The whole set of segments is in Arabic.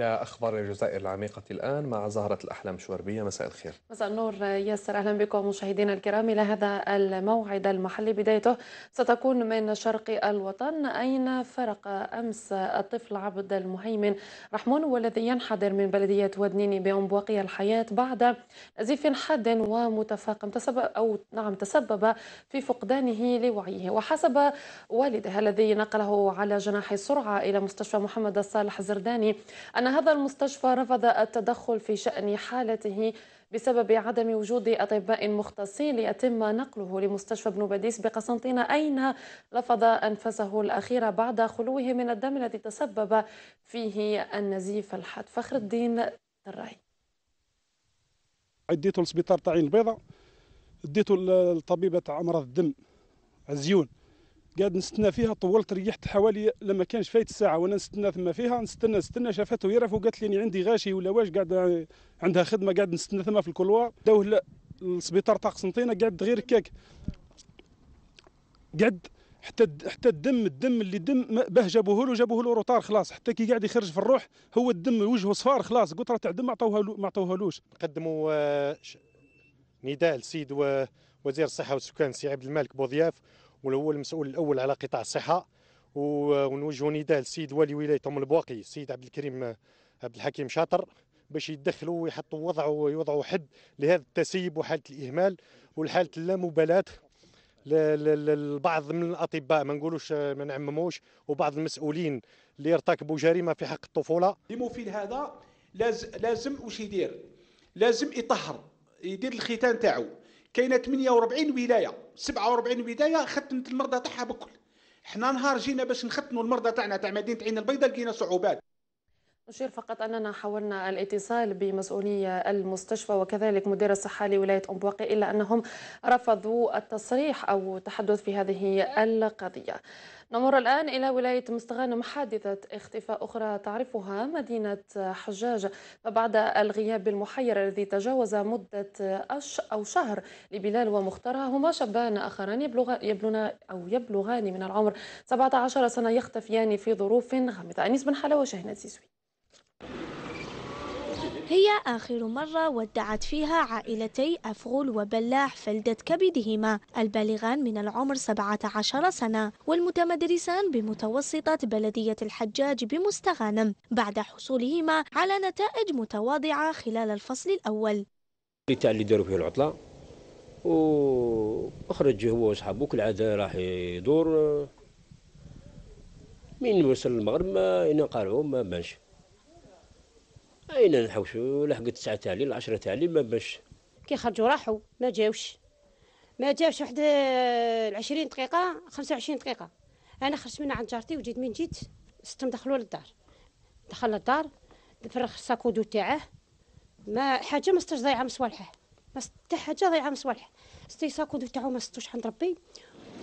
أخبار الجزائر العميقة الآن مع زهرة الأحلام شوربية. مساء الخير. مساء النور ياسر. أهلا بكم مشاهدينا الكرام إلى هذا الموعد المحلي. بدايته ستكون من شرق الوطن. أين فرق أمس الطفل عبد المهيمن؟ رحمون والذي ينحدر من بلدية ودنيني بأنبواقية الحياة بعد نزيف حاد ومتفاقم تسبب أو نعم تسبب في فقدانه لوعيه. وحسب والده الذي نقله على جناح السرعة إلى مستشفى محمد الصالح الزرداني أن هذا المستشفى رفض التدخل في شأن حالته بسبب عدم وجود أطباء مختصين ليتم نقله لمستشفى ابن بديس بقسنطينة أين لفظ أنفسه الأخيرة بعد خلوه من الدم الذي تسبب فيه النزيف الحاد؟ فخر الدين الراي عديته للسبيطار تاع عين البيضاء اديته للطبيبه تاع أمراض الدم عزيون. قاعد نستنى فيها طولت ريحت حوالي لما كانش فايت الساعة. وأنا نستنى ثم فيها نستنى نستنى شافته يرف وقالت لي عندي غاشي ولا واش قاعد عندها خدمة قاعد نستنى ثم في couloir. داوه للسبيطار تاع قسنطينه قاعد غير كاك. قعد حتى حتى الدم الدم اللي دم باه جابوه له جابوه له retard خلاص. حتى كي قاعد يخرج في الروح هو الدم وجهه صفار خلاص. قطره تاع دم ما عطوها ما عطوهالوش. قدموا آه، نداء للسيد وزير الصحة والسكان سي عبد الملك بوضياف. وهو المسؤول الأول على قطاع الصحة ونوجهوا نداء للسيد والي ولاية أم البواقي السيد عبد الكريم عبد الحكيم شاطر باش يدخلوا ويحطوا وضع ويوضعوا حد لهذا التسيب وحالة الإهمال وحاله اللامبالاة لبعض من الأطباء. ما نقولوش ما نعمموش وبعض المسؤولين اللي ارتكبوا جريمة في حق الطفولة. المفيد هذا لازم لازم واش يدير؟ لازم يطهر يدير الختان تاعو. كاينة 48 ولاية 47 ولاية ختمت المرضى تاعها بكل. حنا نهار جينا باش نختموا المرضى تاعنا تاع مدينة عين البيضاء لقينا صعوبات. نشير فقط أننا حاولنا الاتصال بمسؤولي المستشفى وكذلك مدير الصحة لولاية أمبواقي إلا أنهم رفضوا التصريح أو التحدث في هذه القضية. نمر الآن إلى ولاية مستغانم حادثة اختفاء أخرى تعرفها مدينة حجاج. فبعد الغياب المحير الذي تجاوز مدة أش أو شهر لبلال ومختار هما شابان آخران يبلغ يبلغ أو يبلغان من العمر 17 سنة يختفيان في ظروف غامضة. أنيس بن حلاوة وشاهنة زيزوي هي آخر مرة ودعت فيها عائلتي أفغول وبلاح فلدة كبدهما البالغان من العمر 17 سنة والمتمدرسان بمتوسطة بلدية الحجاج بمستغانم بعد حصولهما على نتائج متواضعة خلال الفصل الأول. تاع اللي داروا فيه العطلة وخرج هو وصحابه كالعادة راح يدور من وصل المغرب ما ينقارعوا ما بانش. أين نحوشوا لحق تسعة تاع العشرة تاع ما باش كي خرجوا راحوا ما جاوش. ما جاوش واحد 20 دقيقة 25 دقيقة. أنا خرجت من عند جارتي وجيت من جيت ستم دخلوا للدار. دخل للدار فرغ ال sac à dos تاعه. ما حاجة ما ستش ضايعة من صوالحه ما حاجة ضايعة من صوالحه ستي sac à dos تاعو ما ستوش عند ربي.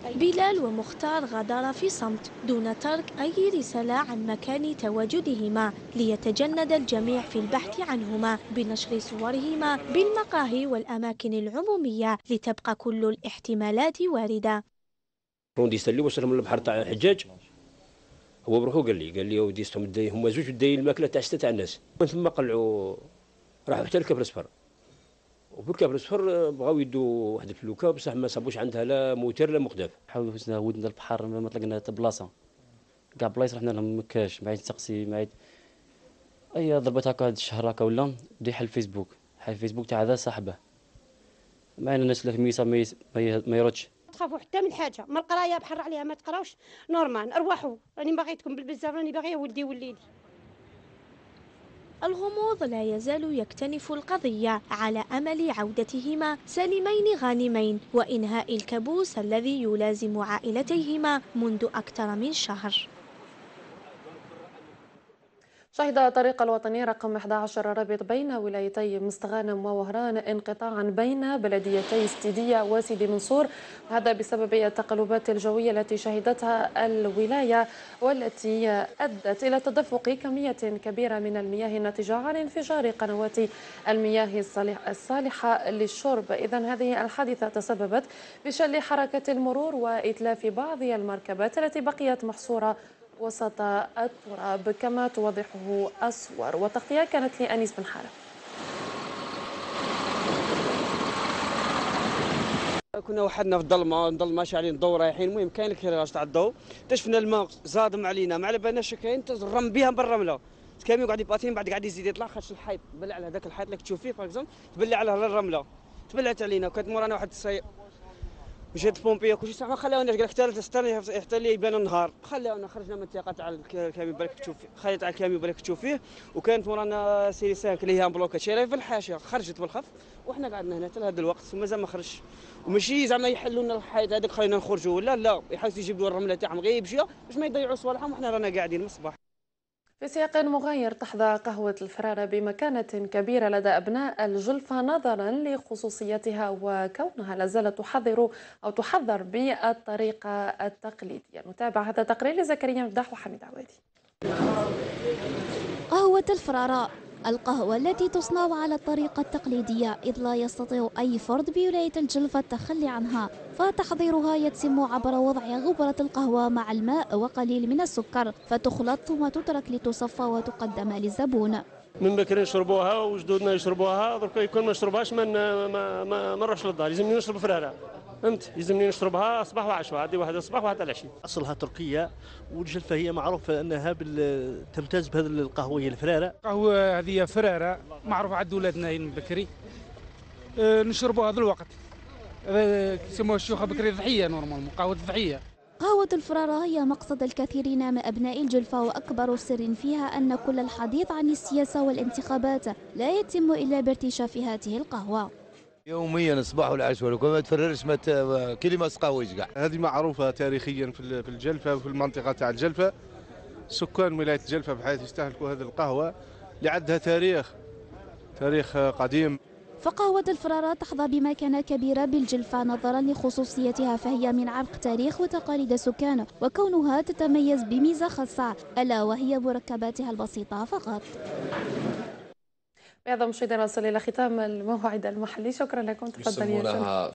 بلال ومختار غادرا في صمت دون ترك أي رسالة عن مكان تواجدهما ليتجند الجميع في البحث عنهما بنشر صورهما بالمقاهي والأماكن العمومية لتبقى كل الاحتمالات واردة. رونديست اللي وصلهم للبحر تاع الحجاج؟ هو بروحو قال لي قال لي ودي هما زوج داي الماكلة تاع تاع الناس. من ثم قلعوا راحوا حتى الكبر الاصفر وبالكابل الصفر بغاو يدوا واحد الفلوكة بصح ما صابوش عندها لا موتر لا مقداف حاولوا فزنا ودنا البحر ما طلقنا بلاصة. كاع بلايص رحنا لهم ما كاش ما عاد تسقسي ما عاد. اي ضربت هكا هاد الشهر هكا ولا بدي حل فيسبوك. حل فيسبوك تاع هذا صاحبه. معنا الناس اللي في ميسا ما, ما يردش. تخافوا حتى من حاجة ما القراية بحر عليها ما تقراوش نورمال ارواحوا. راني باغيتكم بالبزاف راني باغية ولدي وليدي الغموض لا يزال يكتنف القضية على أمل عودتهما سالمين غانمين وإنهاء الكابوس الذي يلازم عائلتيهما منذ أكثر من شهر. شهد الطريق الوطني رقم 11 رابط بين ولايتي مستغانم ووهران انقطاعا بين بلديتي استيدية وسيدي منصور هذا بسبب التقلبات الجوية التي شهدتها الولاية والتي أدت إلى تدفق كمية كبيرة من المياه نتيجة عن انفجار قنوات المياه الصالحة للشرب. إذا هذه الحادثة تسببت بشل حركة المرور وإتلاف بعض المركبات التي بقيت محصورة وسط التراب كما توضحه الصور والتغطية كانت لأنيس بن حارث. كنا وحدنا في الظلمة الظلمه شاعلين الضوء رايحين. المهم كاين الكراج تاع الضوء. اكتشفنا الماء زادم علينا. ما على بالناش كاين ترم بها بالرمله الكاميو قاعد يباطين بعد قاعد يزيد يطلع. خاطش الحيط تبلع على هذاك الحيط اللي تشوف فيه باغ تبلع على الرملة. تبلعت علينا. وكانت مورانا واحد السي مشيت البومبيه كلشي صح ما خلاوناش قال لك حتى تستنى حتى اللي يبان النهار. خلاونا خرجنا من الثقة تاع الكاميو بالك تشوف فيه خليت تاع الكاميو بالك تشوف فيه وكانت مورانا سيري سانك اللي هي بلوكا شيري في الحاشية خرجت بالخف. وحنا قعدنا هنا حتى لهذا الوقت ومازال ما خرجش. وماشي زعما يحلوا لنا الحيط هذاك خلينا نخرجوا. ولا لا يحاولوا يجيبوا الرملة تاعهم غير يمشيوا باش ما يضيعوا صوالحهم وحنا رانا قاعدين من الصباح. في سياق مغاير تحظى قهوة الفرارة بمكانة كبيرة لدى أبناء الجلفة نظرا لخصوصيتها وكونها لازالت تحضر أو تحضر بالطريقة التقليدية. نتابع هذا التقرير لزكريا مفتاح وحميد عوادي. قهوة الفرارة. القهوة التي تصنع على الطريقة التقليدية إذ لا يستطيع أي فرد بولاية الجلفة التخلي عنها فتحضيرها يتم عبر وضع غبرة القهوة مع الماء وقليل من السكر فتخلط ثم تترك لتصفى وتقدم للزبون. من بكري نشربوها وجدودنا يشربوها درك يكون ما نشربهاش ما ما ما, نروحش للدار لازمني نشرب فرارة. فهمت؟ لازمني نشربها صباح وعشوة هذه واحدة الصباح وواحدة العشي أصلها تركية والجلفه هي معروفه أنها تمتاز بهذه القهوة هي الفرارة. قهوة هذه فرارة معروفة عند ولادنا من بكري. أه نشربوا هذا الوقت. يسموها الشيوخه بكري ضحيه normal قهوة الضحية. قهوة الفرارة هي مقصد الكثيرين من أبناء الجلفة وأكبر سر فيها أن كل الحديث عن السياسة والانتخابات لا يتم إلا بارتشاف هذه القهوة. يوميا الصباح والعشاء لو ما تفررش ما كلمة سقاويش كاع هذه معروفة تاريخيا في الجلفة في المنطقة تاع الجلفة. سكان ولاية الجلفة بحيث يستهلكوا هذه القهوة اللي عندها تاريخ تاريخ قديم. فقهوة الفرارة تحظى بمكانة كبيرة بالجلفة نظرا لخصوصيتها فهي من عمق تاريخ وتقاليد السكان وكونها تتميز بميزة خاصة ألا وهي مركباتها البسيطة فقط. بهذا مشاهدينا نصل إلى ختام الموعد المحلي. شكرا لكم. تفضل يا